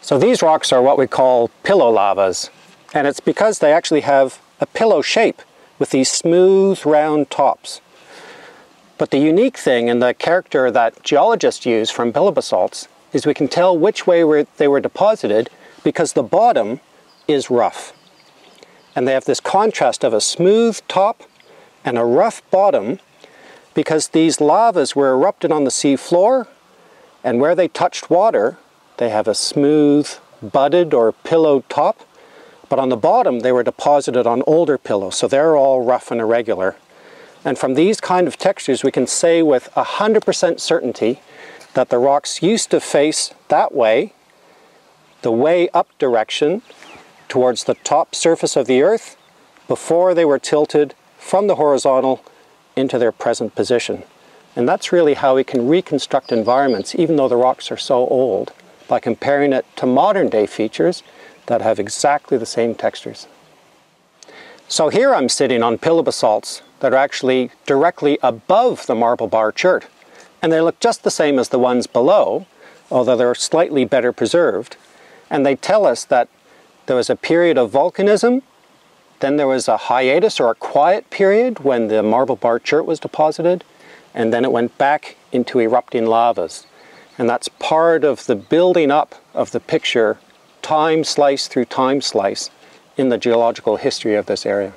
So these rocks are what we call pillow lavas, and it's because they actually have a pillow shape with these smooth round tops. But the unique thing and the character that geologists use from pillow basalts is we can tell which way they were deposited because the bottom is rough. And they have this contrast of a smooth top and a rough bottom because these lavas were erupted on the sea floor and where they touched water they have a smooth budded or pillowed top but on the bottom they were deposited on older pillows so they're all rough and irregular and from these kind of textures we can say with 100% certainty that the rocks used to face that way the way up direction towards the top surface of the earth before they were tilted from the horizontal into their present position. And that's really how we can reconstruct environments, even though the rocks are so old, by comparing it to modern day features that have exactly the same textures. So here I'm sitting on pillow basalts that are actually directly above the marble bar chert. And they look just the same as the ones below, although they're slightly better preserved. And they tell us that there was a period of volcanism then there was a hiatus or a quiet period when the marble bar chert was deposited, and then it went back into erupting lavas. And that's part of the building up of the picture, time slice through time slice, in the geological history of this area.